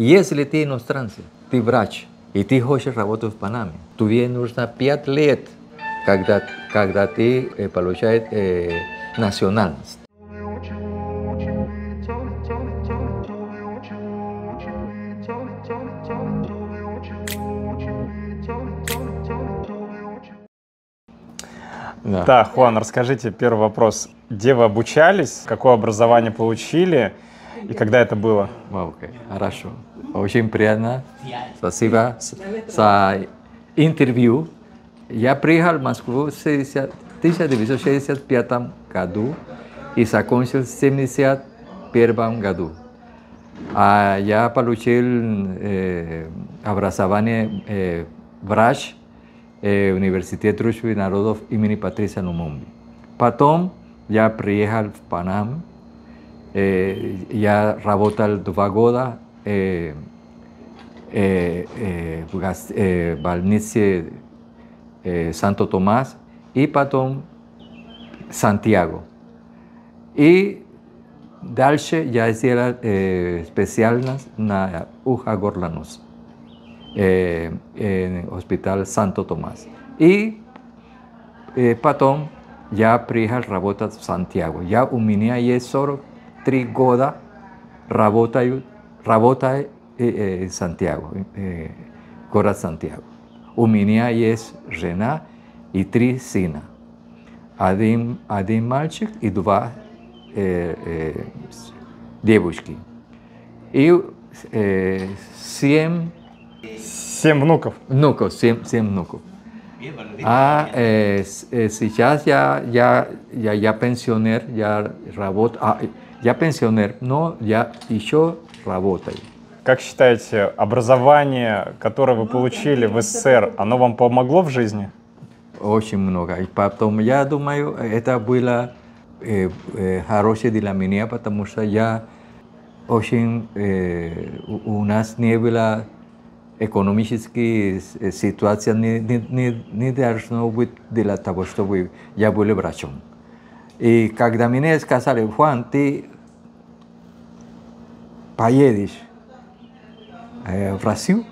Если ты иностранец, ты врач, и ты хочешь работать в Панаме, тебе нужно 5 лет, когда, когда ты э, получаешь э, национальность. Да. да, Хуан, расскажите первый вопрос. Где вы обучались, какое образование получили и когда это было? Окей, okay. хорошо. Очень приятно. Спасибо за интервью. Я приехал в Москву в 1965 году и закончил в 1971 году. А я получил э, образование э, врач э, Университет Дружбы народов имени Патриция Lumumbi. Потом я приехал в Панам, э, я работал два года э, э, э, в э, больнице э, Санто Tomás и потом Santiago. И дальше я сделал э, специальность на уха горлонос э, en Hospital Santo Tomás. И э, потом я приехал работать в Сантьяго. Я у меня есть 43 года работаю, работаю э, en Santiago, э, город Сантьяго. У меня есть жена и три сына. Один, один мальчик и два э, э, девушки. И э, семь Семь внуков. Внуков, семь, семь внуков. А э, э, сейчас я, я, я, я пенсионер, я работаю, а, я пенсионер, но я еще работаю. Как считаете, образование, которое вы получили в СССР, оно вам помогло в жизни? Очень много. И потом, я думаю, это было э, э, хорошее для меня, потому что я очень, э, у нас не было экономические ситуации не, не, не, должно быть для того, чтобы я был врачом. И когда мне сказали, Juan, ты поедешь в Россию,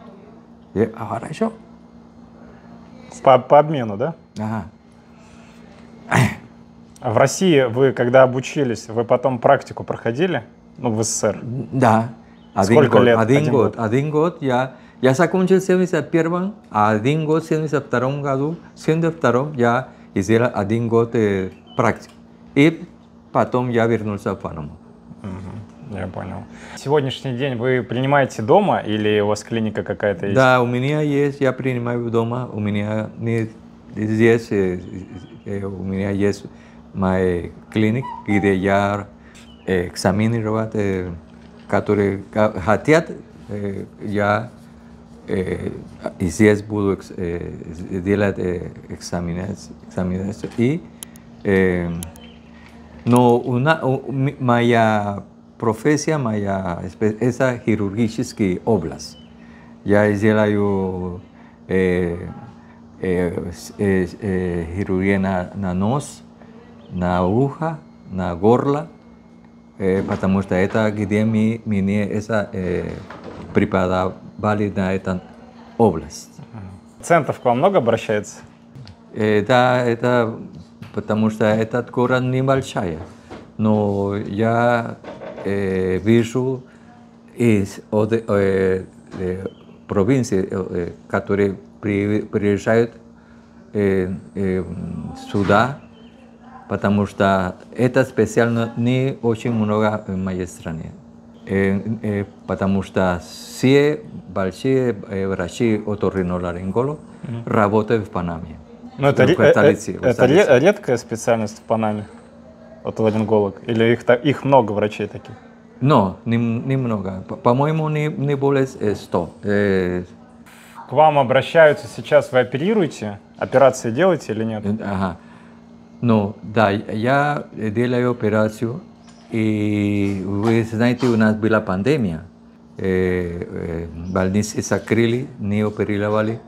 я, хорошо. По, по обмену, да? Ага. А в России вы, когда обучились, вы потом практику проходили? Ну, в СССР? Да. Один Сколько год, лет? Один, Один год. год. Один год я Я закончил 71 а один год в 72 году, в 72 я сделал один год э, практики. И потом я вернулся в Панаму. Я понял. Сегодняшний день вы принимаете дома или у вас клиника какая-то есть? Да, у меня есть, я принимаю дома. У меня не, здесь, э, э, у меня есть моя клиника, где я э, экзаменировать, э, которые хотят, э, я ex, eh, делать exámenes, exámenes y eh, no una моя профессия моя это хирургические область. Я делаю э, э, э, э, хирургия на, на нос, на ухо, на горло, э, потому что это где мне, мне это э, преподавали на эту область. Пациентов к вам много обращается? Это, это потому что этот город небольшая. Но я э, вижу из э, э, провинции, э, которые при, приезжают э, э, сюда, потому что это специально не очень много в моей стране. Э, э, потому что все большие э, врачи оториноларинголог mm-hmm. работают в Панаме. Ну, это, это, это редкая специальность в Панаме, оториноларинголог? Или их, их много врачей таких? Но, немного. Не По-моему, не, не более 100. Э, К вам обращаются сейчас, вы оперируете? Операции делаете или нет? Ага. Ну, да, я делаю операцию и вы знаете, у нас была пандемия. Э, э, больницы закрыли, не оперировали.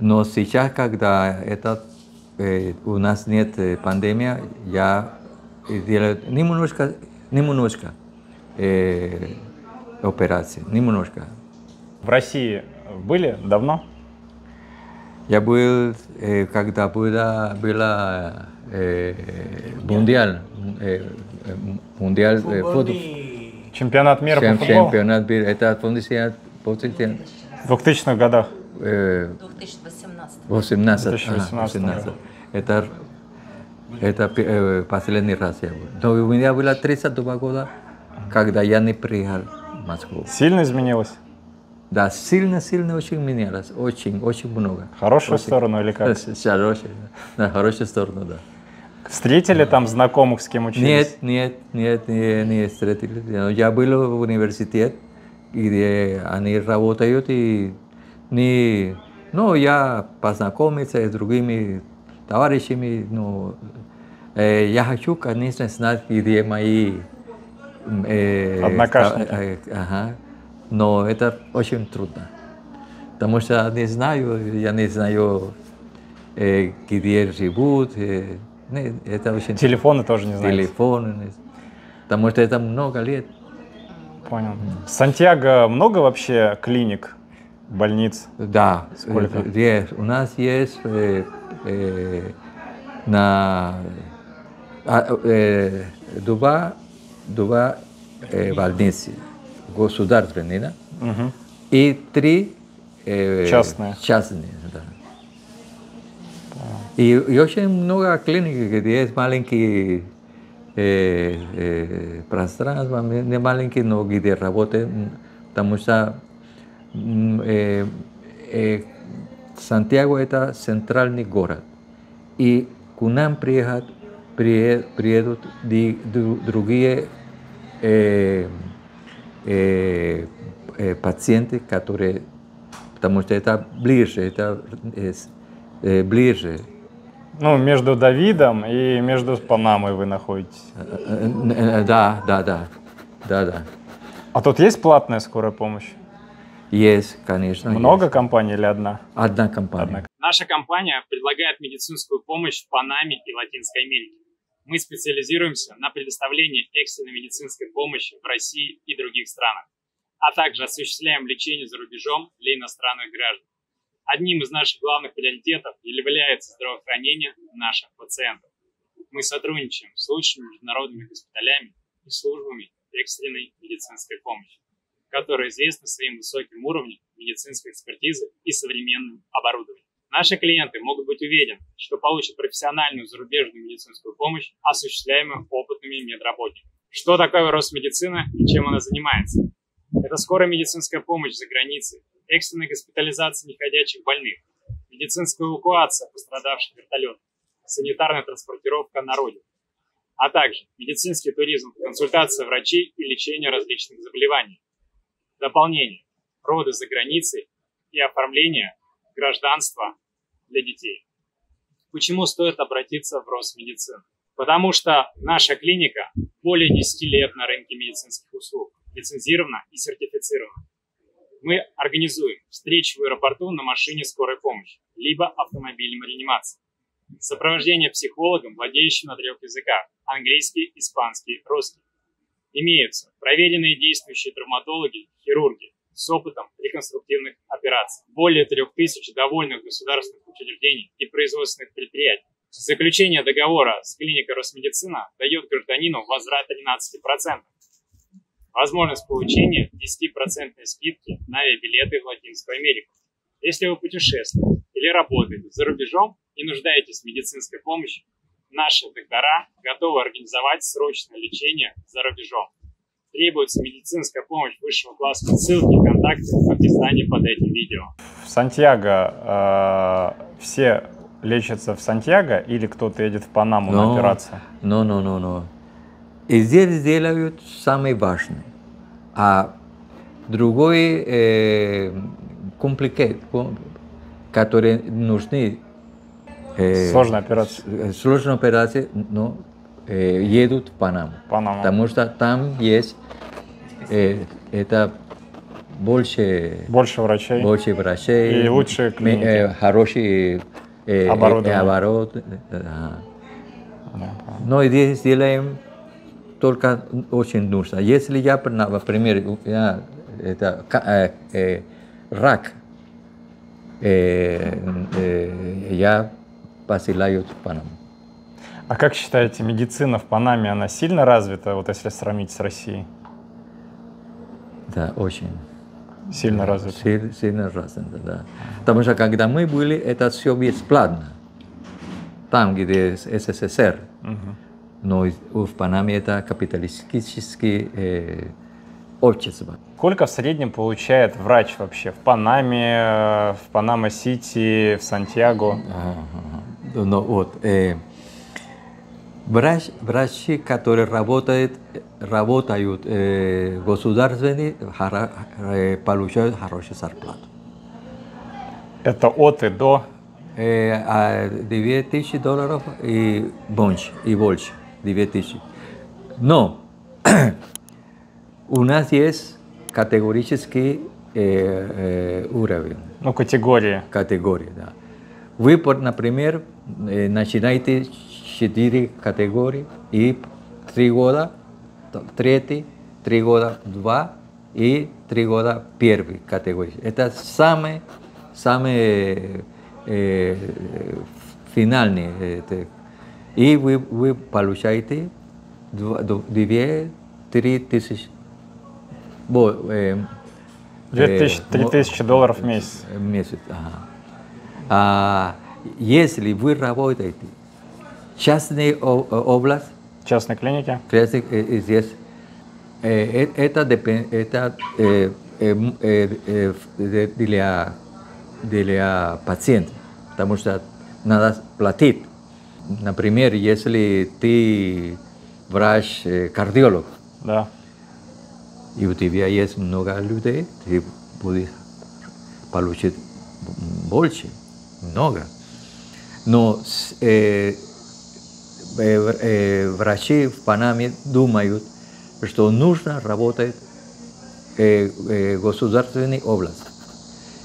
Но сейчас, когда это, э, у нас нет пандемия, я немножко, немножко э, операции, немножко. В России были давно? Я был, э, когда была, была э, мундиаль, э, мундиаль э, футбол. Чемпионат мира Чем- по футболу? Чемпионат мира. Это 80, 80, В 2000-х годах. э, 2018. 18. 2018, ага, 18. да. Это, это э, последний раз я был. Но у меня было 32 года, когда я не приехал в Москву. Сильно изменилось? Да, сильно-сильно очень менялось. Очень, очень много. Хорошую Очень. сторону или как? Хорошую, на хорошую сторону, да. Встретили там знакомых, с кем учились? Нет, нет, нет, не, не встретились. Но Я был в университет, где они работают, и не, ну, я познакомился с другими товарищами, но э, я хочу, конечно, знать, где мои... э, Однокашники. та- э, ага, но это очень трудно, потому что не знаю, я не знаю, э, где живут, э, не, это очень Телефоны тоже не знаете? телефоны, потому что это много лет. Понял. В Сантьяго много вообще клиник, больниц? Да, Сколько? э, есть. у нас есть э, э, а, э, два, два э, больницы государственные, да? Мгм. и три Частные. частные, да. И, и очень много клиник, где есть маленькие э, э, пространства, не маленькие, но где работают, потому что э, э, Сантьяго это центральный город. И к нам приедут, прие- приедут другие э, э, э, пациенты, которые, потому что это ближе, это э, э, ближе. Ну, между Давидом и между Панамой вы находитесь. Э, э, э, Да, да, да, да, да. А тут есть платная скорая помощь? Есть, конечно. Много есть. компаний или одна? Одна компания. Одна. Наша компания предлагает медицинскую помощь в Панаме и Латинской Америке. Мы специализируемся на предоставлении экстренной медицинской помощи в России и других странах, а также осуществляем лечение за рубежом для иностранных граждан. Одним из наших главных приоритетов является здравоохранение наших пациентов. Мы сотрудничаем с лучшими международными госпиталями и службами экстренной медицинской помощи, которые известны своим высоким уровнем медицинской экспертизы и современным оборудованием. Наши клиенты могут быть уверены, что получат профессиональную зарубежную медицинскую помощь, осуществляемую опытными медработниками. Что такое Росмедицина и чем она занимается? Это скорая медицинская помощь за границей, экстренная госпитализация неходячих больных, медицинская эвакуация пострадавших вертолетов, санитарная транспортировка на родину, а также медицинский туризм, консультация врачей и лечение различных заболеваний. Дополнение. Роды за границей и оформление гражданства для детей. Почему стоит обратиться в Росмедицину? Потому что наша клиника более 10 лет на рынке медицинских услуг, лицензирована и сертифицирована. Мы организуем встречи в аэропорту на машине скорой помощи, либо автомобилем реанимации. Сопровождение психологом, владеющим на трех языках – английский, испанский, русский. Имеются проверенные действующие травматологи, хирурги с опытом реконструктивных операций. Более 3000 довольных государственных учреждений и производственных предприятий. Заключение договора с клиникой Росмедицина дает гражданину возврат 13%. Возможность получения 10% скидки на авиабилеты в Латинскую Америку. Если вы путешествуете или работаете за рубежом и нуждаетесь в медицинской помощи, наши доктора готовы организовать срочное лечение за рубежом. Требуется медицинская помощь высшего класса. Ссылки и контакты в описании под этим видео. В Сантьяго э, все лечатся в Сантьяго или кто-то едет в Панаму на Но- операцию? No, no, no, no. И здесь делают самый важный. А другой э, компликат, ком- которые нужны. Э, Сложная операция. э, Сложная операция, но э, едут в Панаму. Панама. Потому что там есть э, это больше, Больше врачей. больше врачей, И лучшие клиники. э, хорошие э, Оборудование. э, оборот- э, ага. Да. Но здесь делаем только очень нужно. Если я, например, я это э, э, рак. Э, э, я посылаю в Панаму. А как считаете, медицина в Панаме, она сильно развита, вот если сравнить с Россией? Да, очень. Сильно развита? Сильно, сильно развита, да. Потому что когда мы были, это все бесплатно. Там, где СССР. Угу. Но в Панаме это капиталистическое э, общество. Сколько в среднем получает врач вообще в Панаме, в Панама-Сити, в Сантьяго? Ага. Ну вот, э, Врач, врачи, которые работают, работают э, государственные, хара, э, получают хорошую зарплату. Это от и до? Э, а 2 тысячи долларов и больше, и больше, 2 тысячи. Но у нас есть категорический э, э, уровень. Ну, категории. Категории, да. Вы, например, э, начинаете четыре категории и три года, третий, три года, два и три года первый категории. Это самые, самые э, финальные. Это. И вы, вы получаете две, три тысячи. Э, Две тысячи, три тысячи долларов в месяц. В месяц, ага. А, если вы работаете частная область. Частные клиники? Частные здесь. Это, это для, для пациента, потому что надо платить. Например, если ты врач-кардиолог, да. и у тебя есть много людей, ты будешь получить больше, много. Но э, Э, э, врачи в Панаме думают, что нужно работать э, э, государственной области.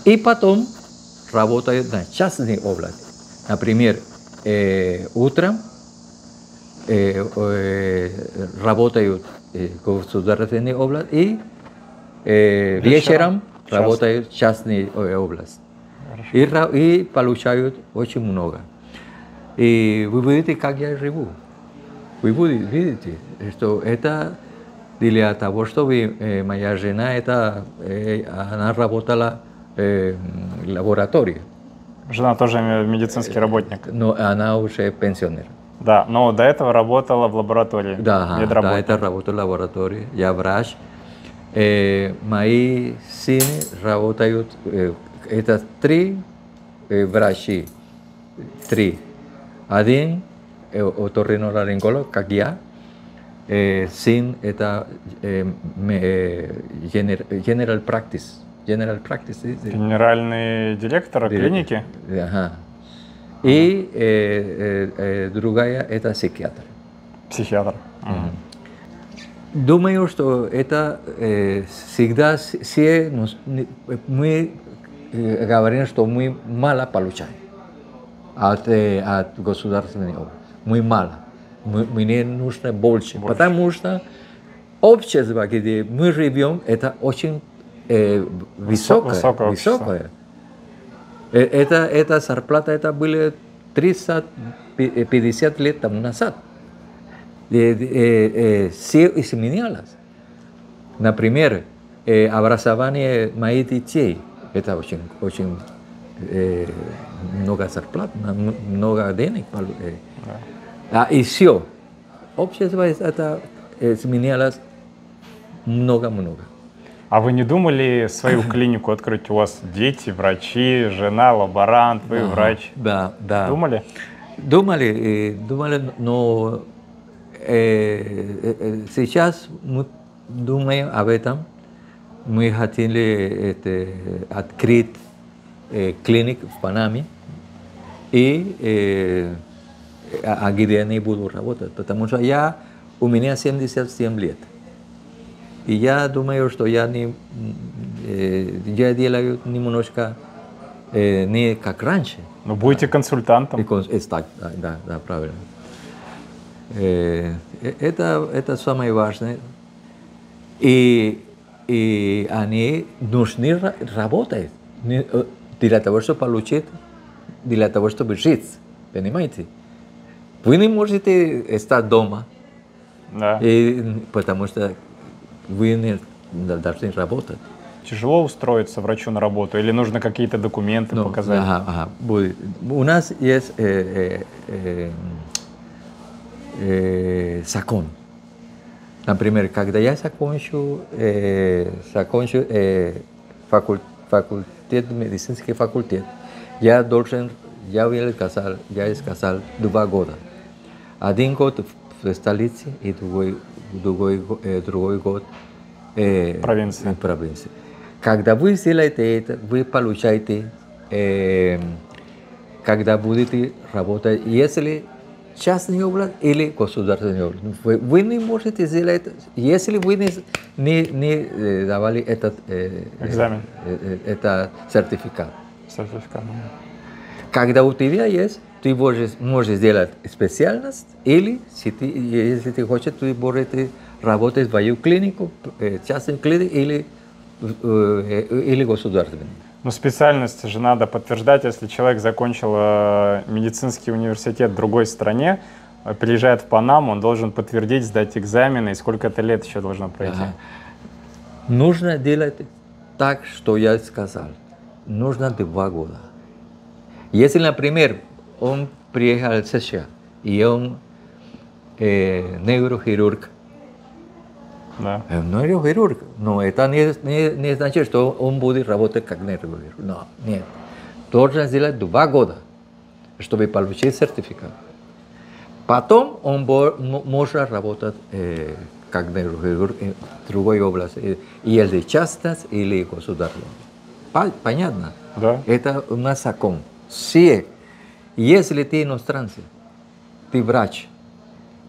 И потом работают на частной области. Например, э, утром э, э, работают э, государственной области и э, вечером, вечером работают частные области. И, и получают очень много. И вы видите, как я живу. Вы видите, что это для того, чтобы э, моя жена, это, э, она работала э, в лаборатории. Жена тоже медицинский работник. Но она уже пенсионер. Да, но до этого работала в лаборатории. Да, да это работала в лаборатории. Я врач. Э, мои сыны работают, э, это три э, врачи, три. Один otorrinolaringólogo, как я, э, сын это э, э, general practice. General practice. Генеральный директор клиники? Ага. И э, э, другая это психиатр. Психиатр. Угу. Думаю, что это э, всегда все мы э, говорим, что мы мало получаем от, от государственной области. Мы мало. Мы, мне нужно больше, больше. Потому что общество, где мы живем, это очень э, высокое. Высокое. высокое. Это, это зарплата, это были 30-50 лет тому назад. Э, э, все изменялось. Например, э, образование моих детей, это очень, очень э, много зарплат, много денег. Э. А, и все. Общество это изменялось много-много. А вы не думали свою клинику открыть? У вас дети, врачи, жена, лаборант, вы ага, врач. Да, да. Думали? Думали, э, думали, но э, э, сейчас мы думаем об этом. Мы хотели это, открыть э, клиник в Панаме, и э, где они будут работать, потому что я, у меня 77 лет. И я думаю, что я не э, я делаю немножко э, не как раньше. Но будете консультантом. И, так, да, да, да, правильно. Э, это, это самое важное. И и они нужны работать для того, чтобы получить, для того, чтобы жить. Понимаете? Вы не можете estar дома, Да. и, потому что вы не должны работать. Тяжело устроиться врачу на работу или нужно какие-то документы Ну, показать? ага, ага. Будет. У нас есть э, э, э, э, закон. Например, когда я закончу, э, закончу э, факуль- факультет, медицинский факультет, я должен, я will сказал, я сказал два года. Один год в столице и другой, другой, го- э, другой год э, Провинции. в провинции. Когда вы сделаете это, вы получаете, э, когда будете работать, если частный область или государственный область. Вы, вы не можете сделать, если вы не, не, не, э, давали этот, э, э, Экзамен. э, э, это сертификат. Сертификат. Когда у тебя есть, ты можешь, можешь сделать специальность, или, si ты, если ты хочешь, ты можешь работать в свою клинику, э, частную клинику или, э, или государственную. Ну, специальность же надо подтверждать, если человек закончил э, медицинский университет в другой стране, э, приезжает в Панаму, он должен подтвердить, сдать экзамены, и сколько это лет еще должно пройти. Ага. Нужно делать так, что я сказал. Нужно два года. Если, например, он приехал в США, и он э, нейрохирург, Да. Э, Нейрохирург, но это не, не, не значит, что он будет работать как нейрохирург. No, нет. Должен сделать два года, чтобы получить сертификат. Потом он может работать э, как нейрохирург en другой области, и de частность или государственный. Па- Понятно? Да. Это у нас закон. Si, если ты иностранец, ты врач,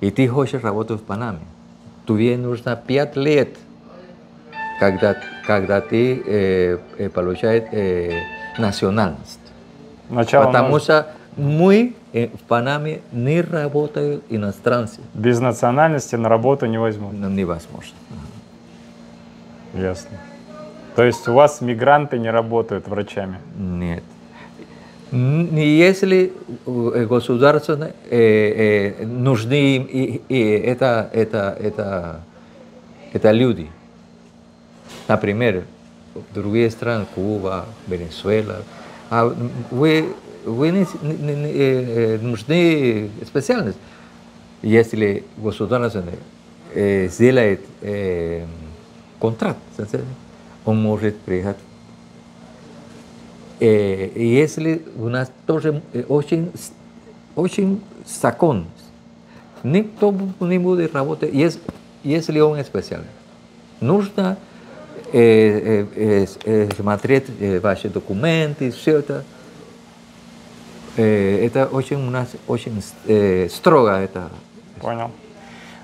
и ты хочешь работать в Панаме, тебе нужно пять лет, когда, когда ты э, э, получаешь э, национальность. Начало Потому нужно- что мы э, в Панаме не работают иностранцы. без национальности на работу не возьмут. Ну, Невозможно. Ясно. То есть у вас мигранты не работают врачами? Нет. Н- Если э, государство э, э, нужны им, и, и это, это, это, это люди. Например, другие страны, Куба, Венесуэла, а вы, вы не, не- не- э, э, нужны специальность. Если государство э, сделает э, контракт, он может приехать э, если у нас тоже очень, очень закон, никто не будет работать, ес- если он especial. Нужно э, э, э, смотреть ваши документы, все это. Это очень у нас очень строго это. Понял.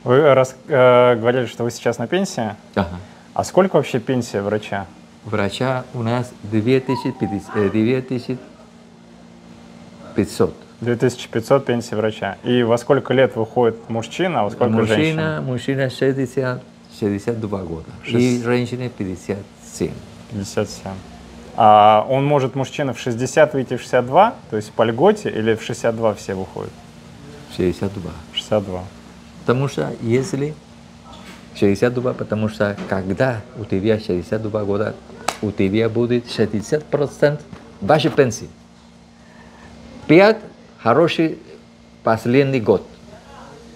Вы раз- э, говорили, что вы сейчас на пенсии. Ага. А сколько вообще пенсия врача? Врача у нас 2500, э, 9500. 2500 пенсии врача. И во сколько лет выходит мужчина, а во сколько женщина? мужчина, мужчина 60, 62 года. И Шесть- женщина 57. 57. А он может, мужчина, в 60 выйти в 62, то есть по льготе, или в 62 все выходят? 62. 62. Потому что если 62, потому что когда у тебя 62 года, у тебя будет 60% вашей пенсии. 5 хороший последний год.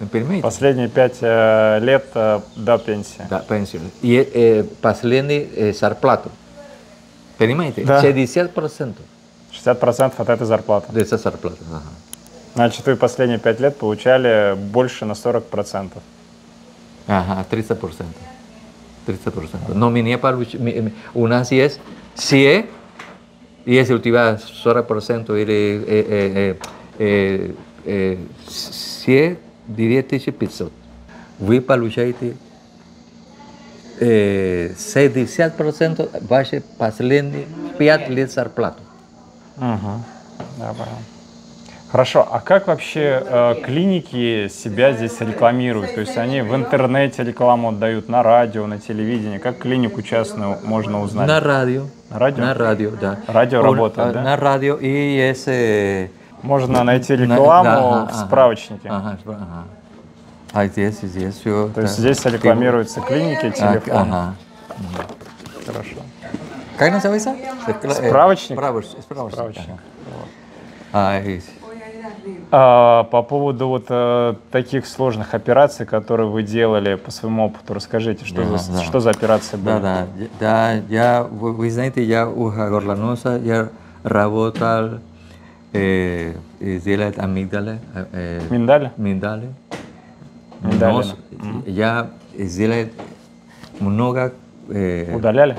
Вы понимаете? Последние 5 лет э, до пенсии. Да, пенсию. И э, последний э, зарплату. Понимаете? Да. 60% 60% от этой зарплаты. esa зарплата. Ага. Значит, вы последние 5 лет получали больше на 40%. Ага, 30%. 30%. No, mi получ... mi- mi- у нас есть все, если у тебя 40% или э, э, э, э, все 9500, вы получаете э, 60% вашей последней 5 лет зарплату. Угу. Да, понял. Хорошо, а как вообще э, клиники себя здесь рекламируют? То есть они в интернете рекламу отдают, на радио, на телевидении. Как клинику частную можно узнать? На радио. На радио? На радио, да. Радио Он, работает, а, да? На радио и ese... Можно найти на- рекламу да, ага, в ага. справочнике. Ага, ага. А здесь, здесь все. То есть здесь рекламируются клиники, телефон. Ага. Хорошо. Как называется? Э, Справочник? Справоч- Справочник. Справочник. ага. А, и- А, по поводу вот э, таких сложных операций, которые вы делали по своему опыту, расскажите, что, Да, за, да. что за операции были? Да, да, да, я, вы, вы знаете, я у горлоноса, я работал, э, делать амигдалы, э, э, Миндали? миндали, нос, я сделал много э, Удаляли?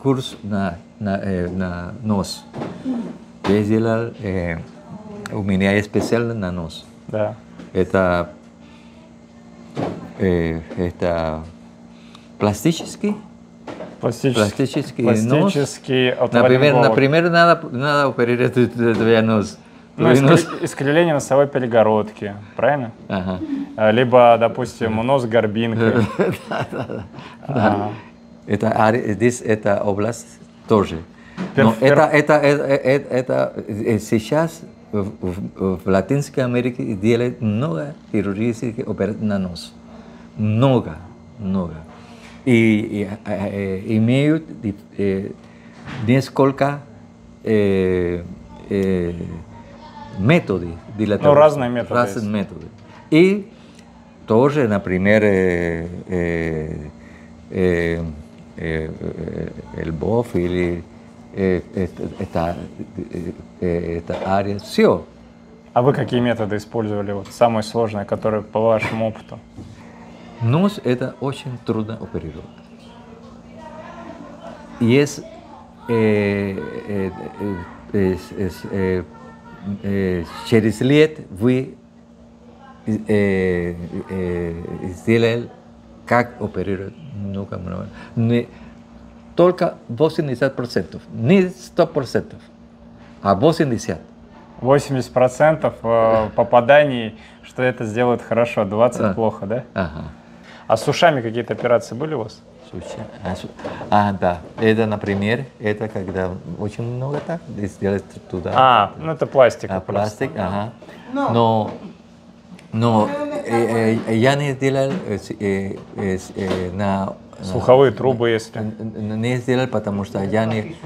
курс на, на, э, на нос. Я сделал э, у меня especial на нос. Да. Это, э, это пластический, Пластический, пластический нос. пластический Например, отоларинголог. например надо, надо оперировать твой твой нос. Ну, нос. искри- искривление носовой перегородки, правильно? Ага. Либо, допустим, нос горбинкой. А, Это, здесь это область тоже. Но Перф- это, это, это, это, это, э, сейчас в, в- в Латинской Америке делают много хирургических операций на нос. Много, много. И, и, э, э, имеют э, несколько э, э. Ну, разные методы Разные есть. métodos. Y тоже, например, э, э, э, э, э, el BOF или э, это- это, э, э, это área, все. А вы какие методы использовали, вот, самые сложные, которые по вашему опыту? Нос это очень трудно оперировать. Eh, es, es, eh, eh, через лет вы э, э, сделали, как оперировать много, много. Только 80%, не 100%, а 80%. 80% э, попаданий, что это сделают хорошо, 20% Да. плохо, да? Ага. А с ушами какие-то операции были у вас? Слушай, а, а, да, это, например, это когда очень много так, сделать туда. А, ну это А, просто. пластик, ага. Но, но э, э, я не сделал э, э, э, э, на... Слуховые трубы, если. Не сделал, потому что я не,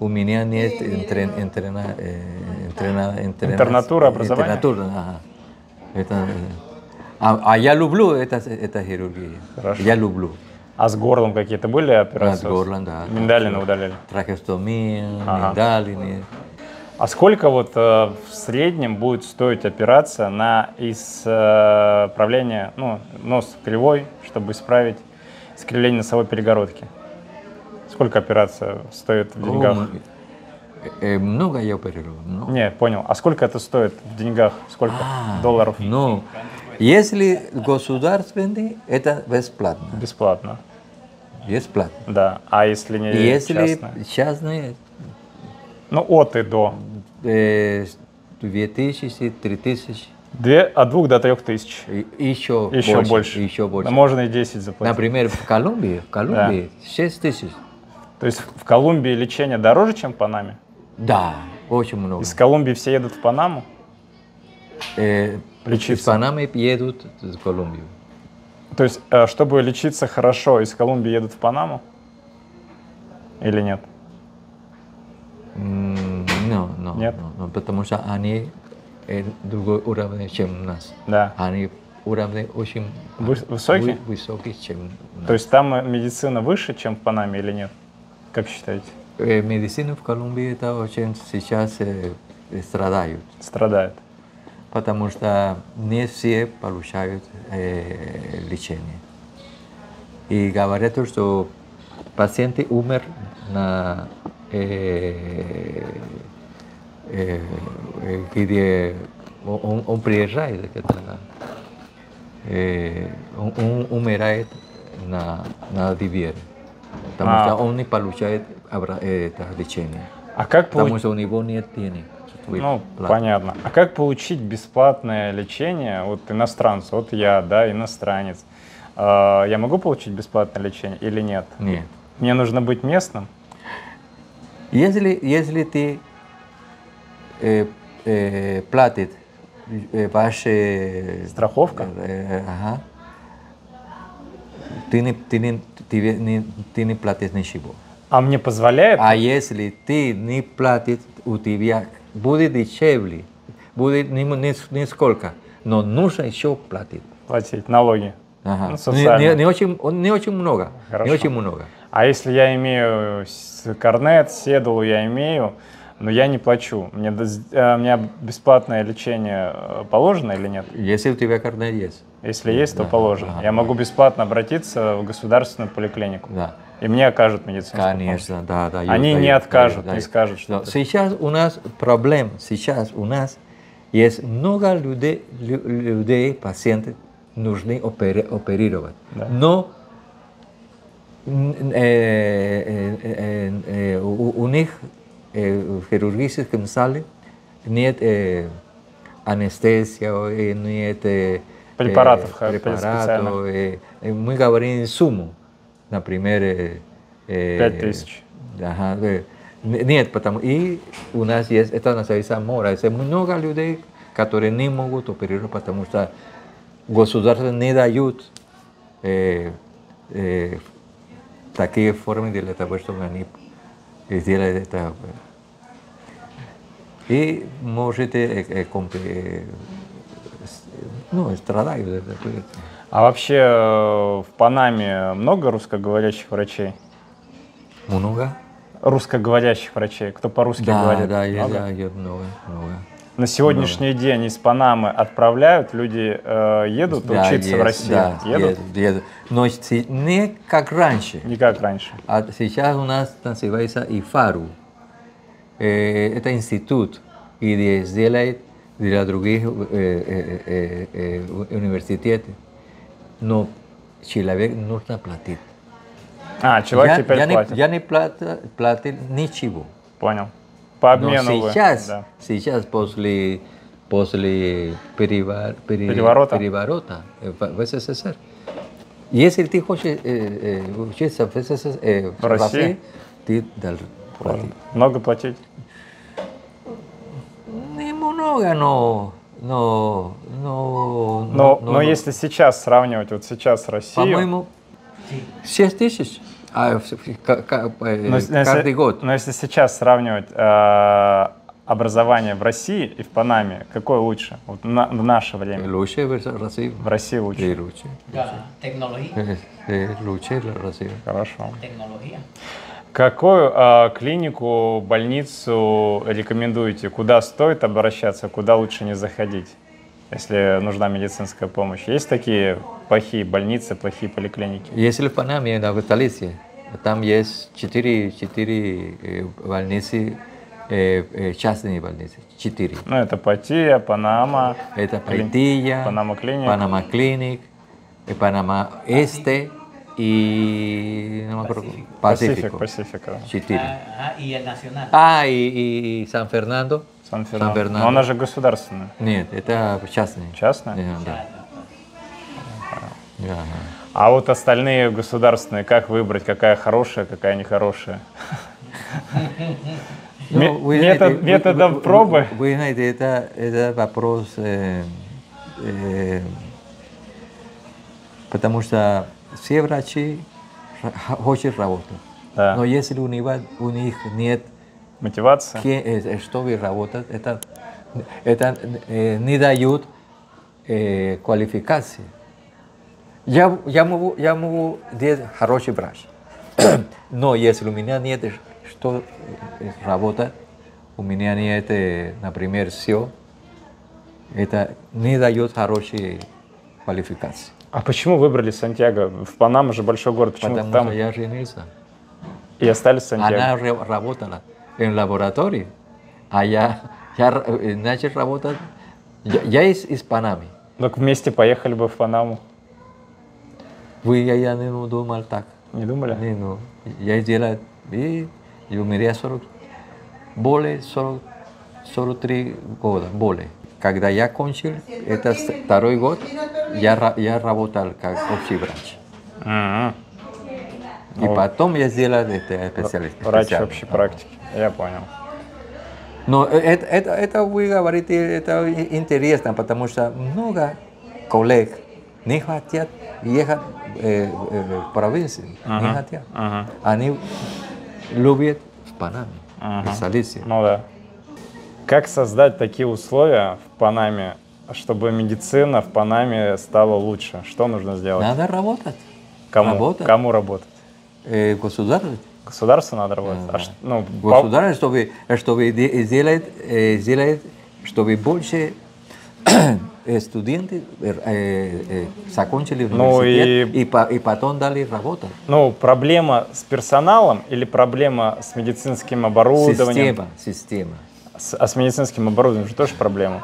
у меня нет интерн, интерна, э, интерна, интерна- Интернатура образования? Интернатура, ага. Это, э, а, а я люблю это, это хирургия. Хорошо. Я люблю. А с горлом какие-то были операции? С горлом, да. Миндалины удаляли. Трахеостомия, Ага. миндалины. А сколько вот э, в среднем будет стоить операция на исправление, ну, нос кривой, чтобы исправить искривление носовой перегородки? Сколько операция стоит в деньгах? Э, э, много я оперировал. много. Не, понял. А сколько это стоит в деньгах? Сколько А, долларов? Ну, если государственный, это бесплатно. Бесплатно. Бесплатно. Да. А если не Если частное? частные, Ну, от и до. э, 2000, 3000, Две, от двух до трех тысяч. и- еще, Еще больше. Еще больше. Да можно и 10 заплатить. Например, в Колумбии, в Колумбии 6 тысяч. То есть в Колумбии лечение дороже, чем в Панаме? Да, очень много. Из Колумбии все едут в Панаму? Э, Лечиться. Из Панамы едут в Колумбию. То есть, э, чтобы лечиться хорошо, из Колумбии едут в Панаму? Или нет? М, No, no, Нет? no, no, потому что они другой уровень, чем у нас. Да. Они уровень очень Вы- высокий? вы- высокий, чем у нас. То есть там э, медицина выше, чем в Панаме или нет? Как считаете? Э, медицина в Колумбии это очень сейчас э, страдают, Страдает. потому что не все получают э, лечение. И говорят, что пациент умер на э, где он, он приезжает, это, э, он, он умирает на, на Дивер, потому А. что он не получает обра- э, это лечение. А как Потому получить... что у него нет денег. Ну, платить. понятно. А как получить бесплатное лечение вот иностранцу? Вот я, да, иностранец. А, Я могу получить бесплатное лечение или нет? Нет. Мне нужно быть местным? Если, если ты э, э, платит э, ваши... Страховка? э, ага, ты не, ты, не, тебе не, ты не платишь ничего. А мне позволяет? А если ты не платишь, у тебя будет дешевле, будет не, не, не сколько, но нужно еще платить. платить налоги. Ага. Ну, не, не- не очень, не очень много. Хорошо. Не очень много. А если я имею корнет, седулу я имею, но я не плачу, мне, э, мне бесплатное лечение э, положено или нет? Если у тебя карта есть. Если есть, то Да, положено. ага. Я могу бесплатно обратиться в государственную поликлинику, Да. и мне окажут медицинскую помощь. Конечно, да, да. Они не откажут, не скажут, что Но сейчас у нас проблем, сейчас у нас есть много людей, лю- людей пациентов, нужны опери- оперировать. Да. Но э, э, э, э, у, у них э, в хирургическом зале нет э, анестезия, э, нет э, Препаратов, э, ха- препаратов, специальных. э, э, мы говорим инсуму, например, э, э, Пять тысяч. Ajá, de- ne- нет, потому и у нас есть, это называется мора, есть много людей, которые не могут оперировать, потому что государство не дают э, э, такие формы для того, чтобы они сделали это. И можете э, э, э, ну, страдают. А вообще в Панаме много русскоговорящих врачей? Много? Русскоговорящих врачей, кто по-русски Да, говорит? да, Много? да, много, много. На сегодняшний день из Панамы отправляют, люди э, едут Да, учиться в есть, Россию? Да, едут? едут, едут. Но не как раньше. Не как раньше. А сейчас у нас называется ИФАРУ. Э, это институт. И сделает для других э, э, э, э, у- университетов. Но человек нужно платить. А, человек я, теперь я платит. Не, я не плата- платил ничего. Понял. По Но обмену вы. сейчас, Да. сейчас после, после перева- пере- Переворота? переворота э, в, в СССР, если ты хочешь э, э, учиться в СССР, э, В России? ты должен платить. Много платить? Немного, но, но, но, Но, но если сейчас сравнивать, вот сейчас Россию, по-моему, 6 тысяч а, э, но, если- каждый год. но если сейчас сравнивать э, образование в России и в Панаме, какое лучше? Вот на- в наше время. Лучше в России. В России лучше. Sí, лучше. Tecnología. Eh, eh, Лучше в России. Хорошо. Tecnología. Какую э, клинику, больницу рекомендуете? Куда стоит обращаться, куда лучше не заходить, если нужна медицинская помощь? Есть такие плохие больницы, плохие поликлиники? Если в Панаме, на Виталисе, там есть четыре, четыре э, больницы, э, э, частные больницы, четыре. Ну, это Патия, Панама, Это Пайтilla, Панама Клиник. Panamá Este y no me acuerdo, Пасифик, да. Четыре. Ah, ah, y el nacional. Ah, y, y San Fernando. Сан Фернандо. Фернандо. Но она же государственная. Нет, это частный. Частная? Да, да. Да, А вот остальные государственные, как выбрать, какая хорошая, какая нехорошая? Ну, вы метод- знаете, методом вы- пробы? Вы, вы знаете, это, это вопрос, э, э, потому что все врачи ра- хотят работать. Да. Но если у, него, у них нет Мотивация? quién es, чтобы работать, это, это э, не дают э, квалификации. Я, я, могу, я могу делать хороший врач, но если у меня нет что э, работать, у меня нет, э, например, все, это не дает хорошей квалификации. А почему выбрали Сантьяго? В Панама же большой город. Почему Потому там что я женился. и остались в Сантьяго? Она работала en laboratorio. Allá eh, начал работать. Я, я из, из Панамы. Так вместе поехали бы в Панаму. Вы я, я не думал так. Не думали? Не, ну, я сделал, и, и умеря 40, более 40, 43 года, более. Когда я кончил, это второй год, я, я работал как общий врач. Мгм. И потом я сделал это специалист. Врач общей практики. Я понял. Но это, это, это вы говорите, это интересно, потому что много коллег не хотят ехать э, э, в провинцию, не Ага, хотят. ага. Они любят в Панаме, Ага. в столице. Ну да. Как создать такие условия в Панаме, чтобы медицина в Панаме стала лучше? Что нужно сделать? Надо работать. Кому? работать. Кому работать? Э, государство. Государству надо работать? А ш- ну, по- Государство, чтобы, чтобы де- сделать, э, сделать, чтобы больше э, студенты э, э, закончили Ну университет и- и, по- и потом дали работать. ну, проблема с персоналом или проблема с медицинским оборудованием? Система, система. С, а с медицинским оборудованием же тоже проблема.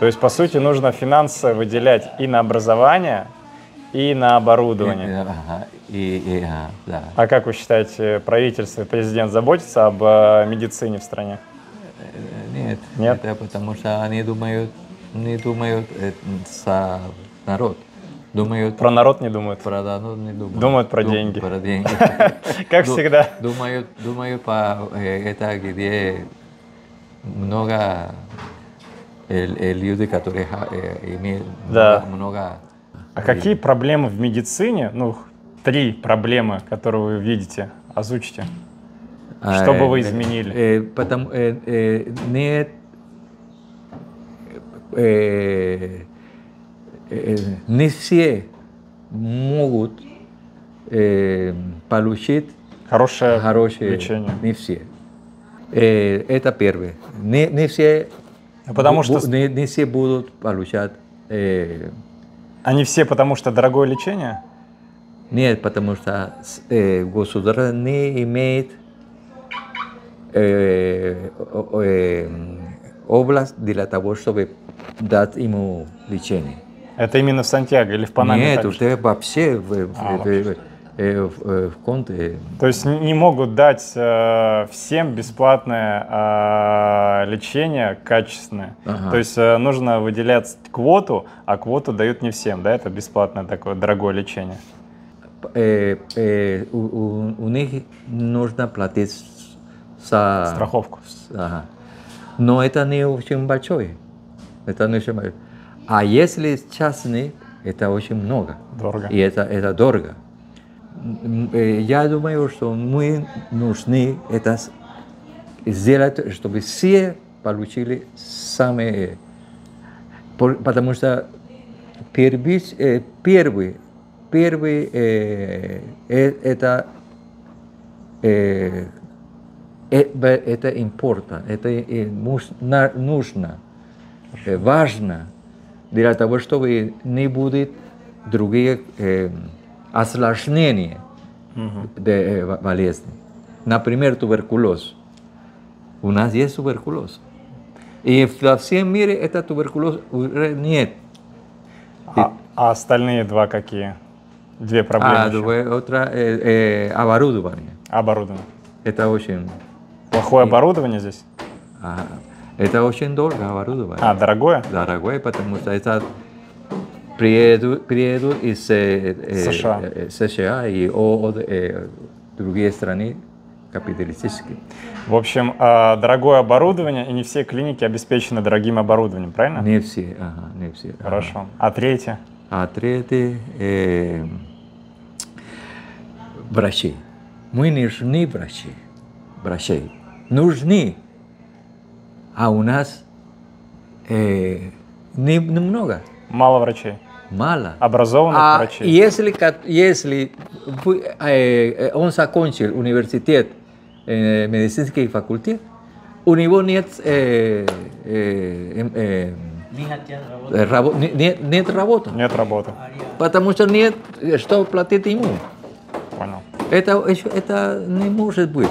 То есть, по сути, нужно финансы выделять и на образование, и на оборудование. Э, ага, и, и, ага, да. А как вы считаете, правительство и президент заботятся об э, медицине в стране? Э, Нет, Нет? это потому что они думают, не думают э, за народ, думают Про народ не думают. про народ, не думают. Думают про Дум- деньги. Про деньги. Как всегда. Думают, думают по это, где много люди, которые имеют много А какие проблемы в медицине, ну, три проблемы, которые вы видите, озвучите? Что бы вы э, изменили? э, потому, э, э, нет э, э, не все могут э, получить Хорошее хорошее лечение. Не все. Э, это первое. Не, не все. А потому бу- что- не, не все будут получать. э, Они все потому что дорогое лечение? Нет, потому что э, государство не имеет э, э, область для того, чтобы дать ему лечение. Это именно в Сантьяго или в Панаме? Нет, это вообще в, А, в- в- в- э, в конте. То есть не могут дать э, всем бесплатное э, лечение качественное. Ага. То есть нужно выделять квоту, а квоту дают не всем, да? Это бесплатное такое дорогое лечение. Э, э, у, у- у них нужно платить за Страховку. Ага. Но это не очень большое. Это не очень большое. А если частный, это очень много. Дорого. И это, это дорого. Э, Я думаю, что мы нужны это сделать, чтобы все получили самые... Потому что первич- э, первый, первый э, э, это э, это импорта, это нужно, важно для того, чтобы не будет других э, осложнений de э, болезни. Например, туберкулез. У нас есть туберкулез. И во всем мире это туберкулез уже нет. А, а остальные два какие? Две проблемы. А еще. otra, э, э, оборудование. Оборудование. Это очень, Плохое оборудование здесь? ага, это очень дорого оборудование. А, дорогое? дорогой, потому что это приедут, приедут из э, э, США. э, США и о, э, другие страны капиталистические. В общем, а, дорогое оборудование, и не все клиники обеспечены дорогим оборудованием, правильно? Не все, ага, не все. ага. Хорошо. А третье? А третье, э, врачи. Мы нужны врачи. Врачей. Нужны. А у нас э, не, немного. Мало врачей. Мало. Образованных А врачей. если, если вы- э, э, он закончил университет, э, медицинский факультет, у него нет, э, э, эм, э, э, рабо- не- нет, нет работы. Нет работы. Потому что нет, что платить ему. Понял. Это, еще- это не может быть.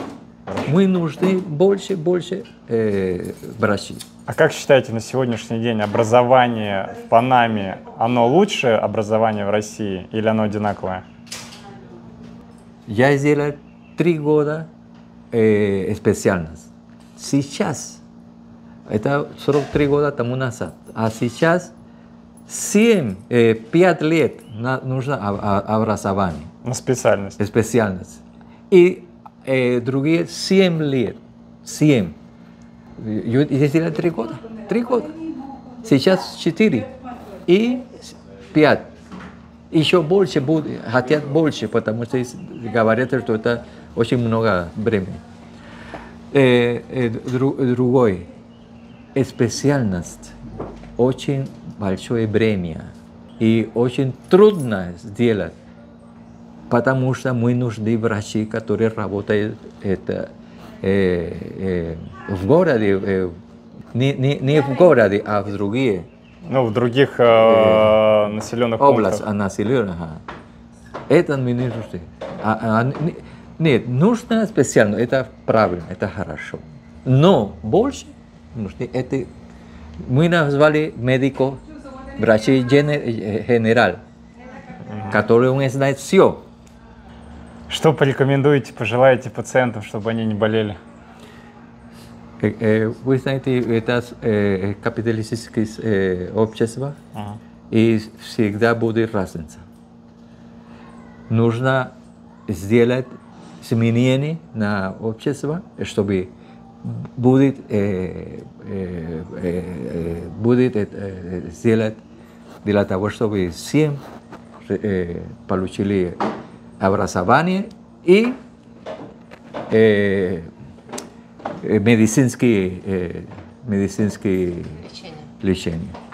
Мы нужны больше, больше э, врачей. А как считаете, на сегодняшний день образование в Панаме, оно лучше образования в России или оно одинаковое? Я сделал три года э, специальность. сейчас, это 43 года тому назад, а сейчас 7, 5 лет на- нужно образование, На специальность. специальность. И э, другие 7 лет, 7. Yo decía 3 года, 3 года. Сейчас 4 и 5. Еще больше будет, хотят больше, потому что говорят, что это очень много времени. Э, э, дру- другой, специальность, очень большое время и очень трудно сделать, потому что мы нужны врачи, которые работают это, в городе, не, не, не в городе, а в другие Ну, в других э, населенных область, пунктах. а население. ага. Это мне не нужно. А- а, не- нет, нужно специально, это правильно, это хорошо. Но больше нужно, это мы назвали médico, врачи гене- генерал, который он знает все. Что порекомендуете, пожелаете пациентам, чтобы они не болели? Э, э, Вы знаете, это э, капиталистическое общество, Ага. и всегда будет разница. Нужно сделать изменения на общество, чтобы будет, э, э, э, будет э, сделать для того, чтобы всем э, получили образование и э, э, медицинские, э, медицинские Лечение. лечения.